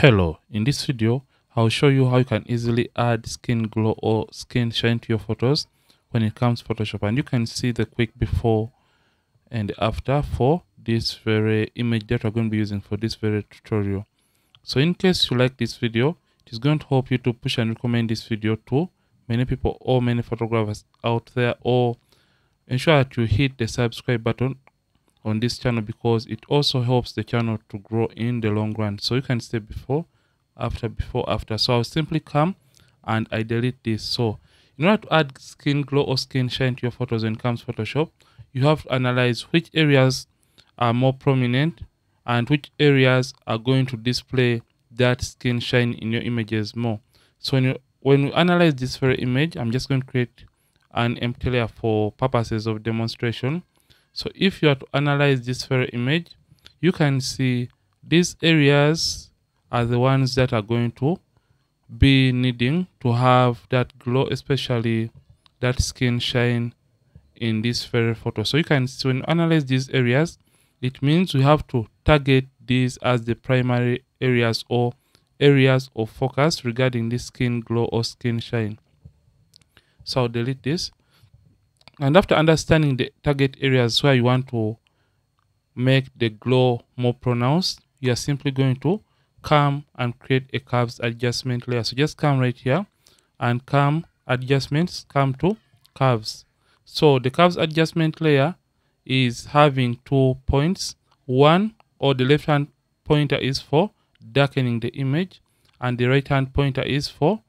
Hello, in this video, I'll show you how you can easily add skin glow or skin shine to your photos when it comes to Photoshop. And you can see the quick before and after for this very image that we're going to be using for this very tutorial. So in case you like this video, it is going to help you to push and recommend this video to many people or many photographers out there or ensure that you hit the subscribe button on this channel because it also helps the channel to grow in the long run. So you can stay before after before after. So i'll simply come and i delete this. So in order to add skin glow or skin shine to your photos it comes photoshop you have to analyze which areas are more prominent and which areas are going to display that skin shine in your images more. So when you when you analyze this very image i'm just going to create an empty layer for purposes of demonstration so if you are to analyze this very image, you can see these areas are the ones that are going to be needing to have that glow, especially that skin shine in this very photo. So you can see when you analyze these areas, it means we have to target these as the primary areas or areas of focus regarding this skin glow or skin shine. So I'll delete this. And after understanding the target areas where you want to make the glow more pronounced, you are simply going to come and create a curves adjustment layer. So just come right here and come adjustments, come to curves. So the curves adjustment layer is having two points. One or the left hand pointer is for darkening the image and the right hand pointer is for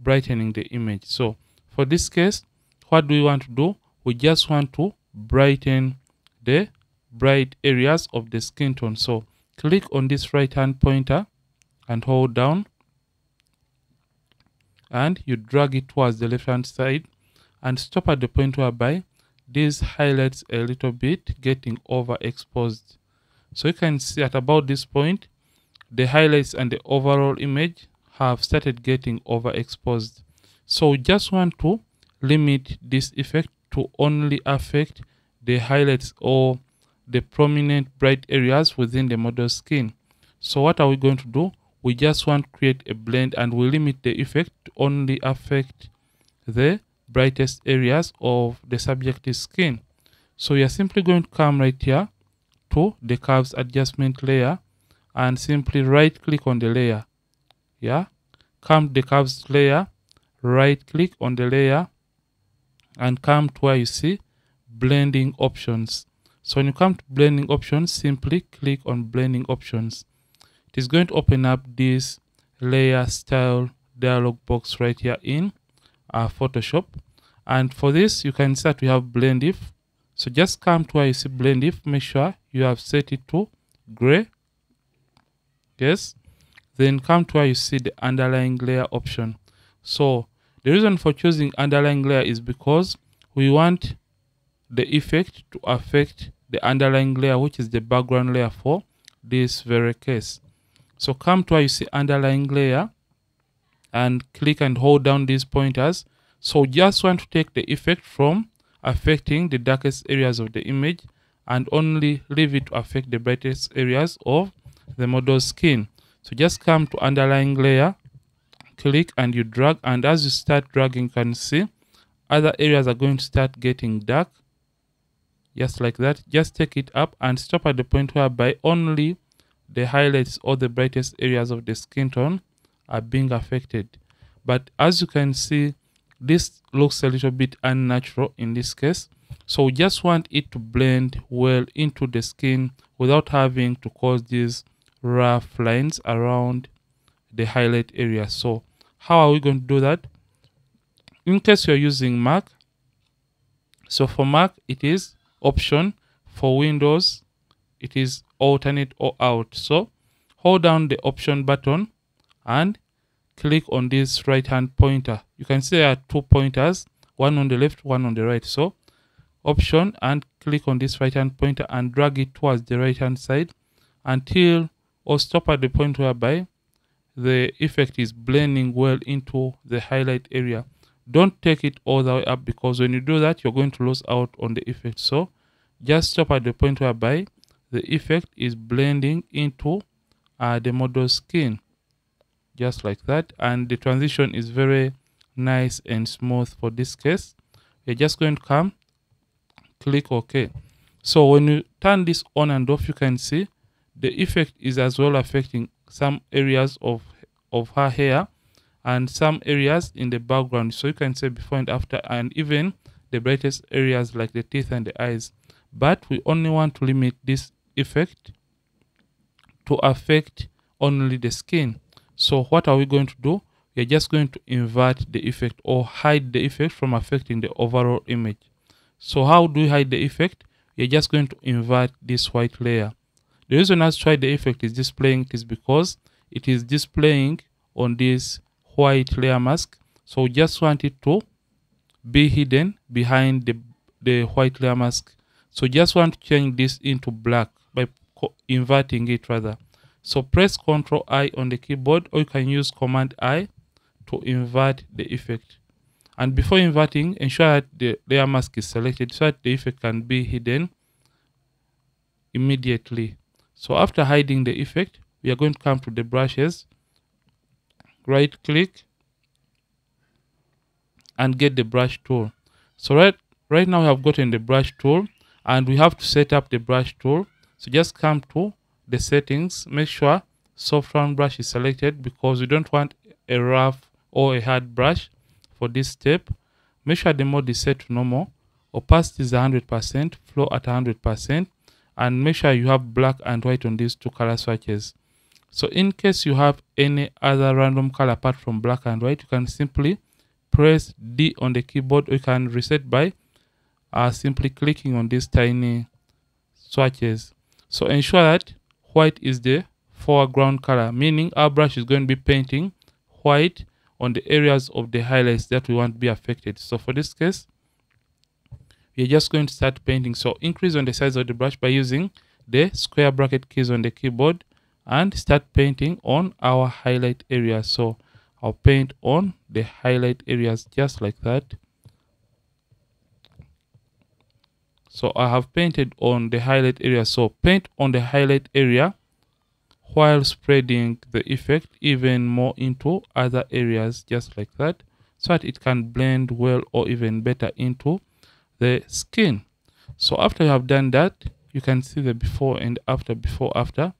brightening the image. So for this case, what do we want to do? We just want to brighten the bright areas of the skin tone. So click on this right hand pointer and hold down and you drag it towards the left hand side and stop at the point whereby this highlights a little bit getting overexposed. So you can see at about this point the highlights and the overall image have started getting overexposed. So we just want to limit this effect to only affect the highlights or the prominent bright areas within the model's skin. So what are we going to do? We just want to create a blend and we limit the effect to only affect the brightest areas of the subject's skin. So we are simply going to come right here to the curves adjustment layer and simply right click on the layer. Yeah, come to the curves layer, right click on the layer and come to where you see blending options. So when you come to blending options, simply click on blending options. It is going to open up this layer style dialog box right here in uh, Photoshop. And for this, you can see that we have blend if. So just come to where you see blend if, make sure you have set it to gray. Yes. Then come to where you see the underlying layer option. So the reason for choosing underlying layer is because we want the effect to affect the underlying layer, which is the background layer for this very case. So come to where you see underlying layer and click and hold down these pointers. So just want to take the effect from affecting the darkest areas of the image and only leave it to affect the brightest areas of the model's skin. So just come to underlying layer click and you drag and as you start dragging you can see other areas are going to start getting dark. Just like that just take it up and stop at the point whereby only the highlights or the brightest areas of the skin tone are being affected. But as you can see this looks a little bit unnatural in this case. So we just want it to blend well into the skin without having to cause these rough lines around the highlight area. So how are we going to do that? In case you're using Mac, so for Mac, it is option. For Windows, it is alternate or out. So hold down the option button and click on this right hand pointer. You can see there are two pointers, one on the left, one on the right. So option and click on this right hand pointer and drag it towards the right hand side until or stop at the point whereby the effect is blending well into the highlight area. Don't take it all the way up because when you do that you're going to lose out on the effect. So just stop at the point whereby the effect is blending into uh, the model skin just like that. And the transition is very nice and smooth for this case. We're just going to come click ok. So when you turn this on and off you can see the effect is as well affecting some areas of of her hair and some areas in the background. So you can say before and after and even the brightest areas like the teeth and the eyes. But we only want to limit this effect to affect only the skin. So what are we going to do? We are just going to invert the effect or hide the effect from affecting the overall image. So how do we hide the effect? We are just going to invert this white layer the reason that's why the effect is displaying is because it is displaying on this white layer mask. So just want it to be hidden behind the the white layer mask. So just want to change this into black by inverting it rather. So press ctrl i on the keyboard or you can use command i to invert the effect. And before inverting ensure that the layer mask is selected so that the effect can be hidden immediately so after hiding the effect we are going to come to the brushes. Right click and get the brush tool. So right right now we have gotten the brush tool and we have to set up the brush tool. So just come to the settings make sure soft round brush is selected because we don't want a rough or a hard brush for this step. Make sure the mode is set to normal. Opacity is 100% flow at 100% and make sure you have black and white on these two color swatches so in case you have any other random color apart from black and white, you can simply press D on the keyboard or you can reset by uh, simply clicking on these tiny swatches. So ensure that white is the foreground color, meaning our brush is going to be painting white on the areas of the highlights that we want to be affected. So for this case, we are just going to start painting. So increase on the size of the brush by using the square bracket keys on the keyboard and start painting on our highlight area. So I'll paint on the highlight areas just like that. So I have painted on the highlight area. So paint on the highlight area while spreading the effect even more into other areas just like that so that it can blend well or even better into the skin so after you have done that you can see the before and after before after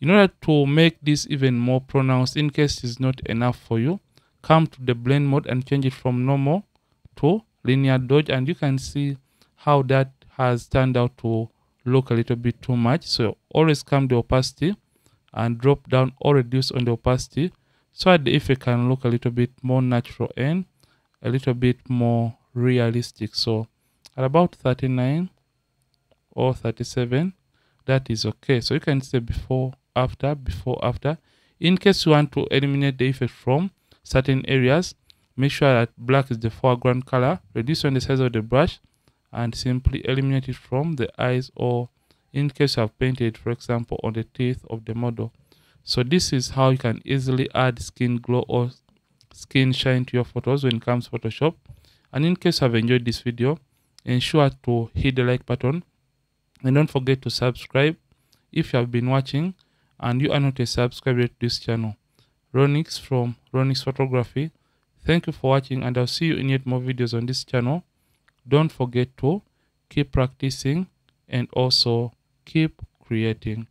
in order to make this even more pronounced, in case it's not enough for you, come to the blend mode and change it from normal to linear dodge and you can see how that has turned out to look a little bit too much. So always come the opacity and drop down or reduce on the opacity so that the effect can look a little bit more natural and a little bit more realistic. So at about 39 or 37, that is okay. So you can say before after before after. In case you want to eliminate the effect from certain areas make sure that black is the foreground color reduce on the size of the brush and simply eliminate it from the eyes or in case you have painted for example on the teeth of the model. So this is how you can easily add skin glow or skin shine to your photos when it comes to photoshop. And in case you have enjoyed this video ensure to hit the like button and don't forget to subscribe if you have been watching and you are not a subscriber to this channel. Ronix from Ronix Photography. Thank you for watching and I'll see you in yet more videos on this channel. Don't forget to keep practicing and also keep creating.